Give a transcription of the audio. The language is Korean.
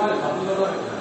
빨리 바쁘잖아요.